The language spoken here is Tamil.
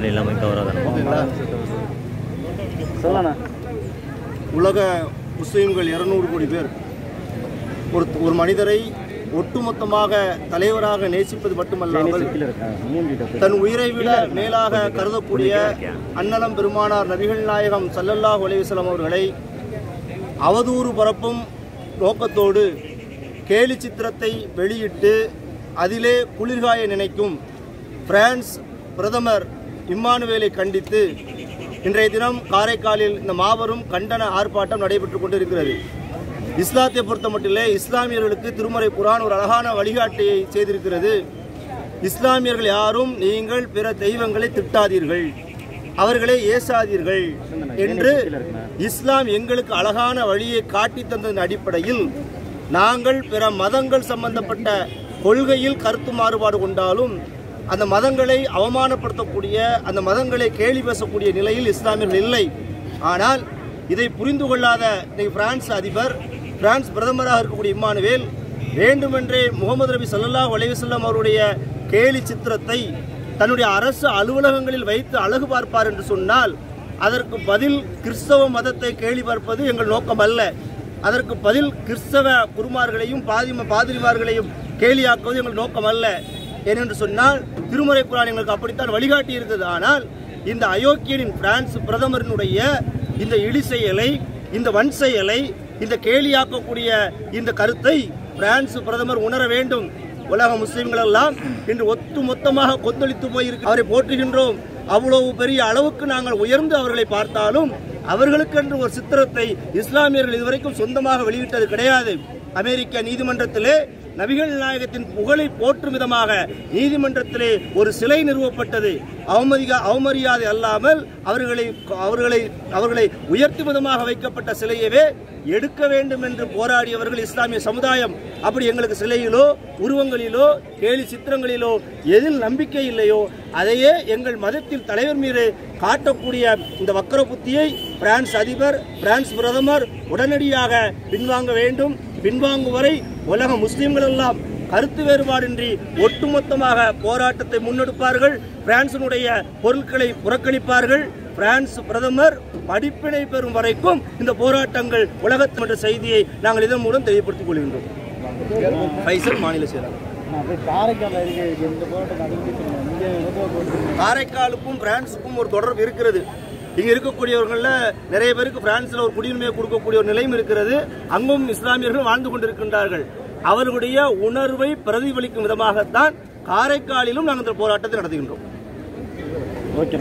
எல்லாமே கவர் சொல்லண்ணா உலக முஸ்லீம்கள் இருநூறு கோடி பேர். ஒரு ஒரு மனிதரை ஒட்டுமொத்தமாக தலைவராக நேசிப்பது மட்டுமல்லாமல் தன் உயிரை விட மேலாக கருதக்கூடிய அன்னலம் பெருமானார் நபிகள் நாயகம் சல்லல்லாஹு அலைவசலம் அவர்களை அவதூறு பரப்பும் நோக்கத்தோடு கேலி சித்திரத்தை வெளியிட்டு அதிலே குளிர்காய நினைக்கும் பிரான்ஸ் பிரதமர் இம்மானுவேலை கண்டித்து இன்றைய தினம் காரைக்காலில் இந்த மாபெரும் கண்டன ஆர்ப்பாட்டம் நடைபெற்றுக் கொண்டிருக்கிறது. இஸ்லாத்தை பொறுத்த மட்டிலே இஸ்லாமியர்களுக்கு திருமறை குரான் ஒரு அழகான வழிகாட்டியை செய்திருக்கிறது. இஸ்லாமியர்கள் யாரும் நீங்கள் பிற தெய்வங்களை திட்டாதீர்கள். அவர்களை ஏசாதீர்கள் என்று இஸ்லாம் எங்களுக்கு அழகான வழியை காட்டி தந்ததன் அடிப்படையில் நாங்கள் பிற மதங்கள் சம்பந்தப்பட்ட கொள்கையில் கருத்து மாறுபாடு கொண்டாலும் அந்த மதங்களை அவமானப்படுத்தக்கூடிய அந்த மதங்களை கேலி பேசக்கூடிய நிலையில் இஸ்லாமியர்கள் இல்லை. ஆனால் இதை புரிந்து கொள்ளாத இன்னைக்கு பிரான்ஸ் அதிபர் பிரான்ஸ் பிரதமராக இருக்கக்கூடிய இம்மானுவேல் வேண்டுமென்றே முகமது நபி சல்லா அலைஹி அவருடைய கேலி சித்திரத்தை தன்னுடைய அரசு அலுவலகங்களில் வைத்து அழகு பார்ப்பார் என்று சொன்னால் அதற்கு பதில் கிறிஸ்தவ மதத்தை கேலி பார்ப்பது எங்கள் நோக்கம் அல்ல. அதற்கு பதில் கிறிஸ்தவ குருமார்களையும் பாதிம பாதிரிமார்களையும் கேலியாக்குவது எங்கள் நோக்கம் அல்ல. ஏனென்று சொன்னால் திருமறை குரான் எங்களுக்கு அப்படித்தான் வழிகாட்டி இருந்தது. ஆனால் இந்த அயோக்கியனின் பிரான்ஸ் பிரதமரினுடைய இந்த இழி செயலை இந்த வன் செயலை இந்த கேலியாக்கக்கூடிய இந்த கருத்தை பிரான்ஸ் பிரதமர் உணர வேண்டும். உலக முஸ்லிம்கள் எல்லாம் இன்று ஒத்து மொத்தமாக கொந்தளித்து போயிருக்கு அவரை போற்றுகின்றோம். அவ்வளவு பெரிய அளவுக்கு நாங்கள் உயர்ந்து அவர்களை பார்த்தாலும் அவர்களுக்கென்று ஒரு சித்திரத்தை இஸ்லாமியர்கள் இதுவரைக்கும் சொந்தமாக வெளியிட்டது கிடையாது. அமெரிக்க நீதிமன்றத்திலே நபிகள் நாயகத்தின் புகழை போற்றும் விதமாக நீதிமன்றத்திலே ஒரு சிலை நிறுவப்பட்டது. அவமதிக அவமரியாதை அல்லாமல் அவர்களை அவர்களை அவர்களை உயர்த்தும் விதமாக வைக்கப்பட்ட சிலையவே எடுக்க வேண்டும் என்று போராடியவர்கள் இஸ்லாமிய சமுதாயம். அப்படி எங்களுக்கு சிலையிலோ உருவங்களிலோ கேலி சித்திரங்களிலோ எதில் நம்பிக்கை இல்லையோ அதையே எங்கள் மதத்தில் தலைவர் மீது காட்டக்கூடிய இந்த வக்கர புத்தியை பிரான்ஸ் அதிபர் பிரான்ஸ் பிரதமர் உடனடியாக பின்வாங்க வேண்டும். பின்வாங்கும் வரை உலக முஸ்லிம்கள் எல்லாம் கருத்து வேறுபாடின்றி ஒட்டுமொத்தமாக போராட்டத்தை முன்னெடுப்பார்கள். பிரான்சினுடைய பொருட்களை புறக்கணிப்பார்கள். பிரான்ஸ் பிரதமர் படிப்பினை பெறும் வரைக்கும் இந்த போராட்டங்கள் உலகத்தில் என்ற செய்தியை நாங்கள் இதன் மூலம் தெளிவுபடுத்திக் கொள்கின்றோம். மாநில செயலாளர் காரைக்காலுக்கும் பிரான்ஸுக்கும் ஒரு தொடர்பு இருக்கிறது. இங்கே இருக்கக்கூடியவர்களில் நிறைய பேருக்கு பிரான்சில் ஒரு குடியுரிமையை கொடுக்கக்கூடிய ஒரு நிலையும் இருக்கிறது. அங்கும் இஸ்லாமியர்கள் வாழ்ந்து கொண்டிருக்கின்றார்கள். அவர்களுடைய உணர்வை பிரதிபலிக்கும் விதமாகத்தான் காரைக்காலிலும் நாங்கள் இந்த போராட்டத்தை நடத்துகின்றோம். ஓகே.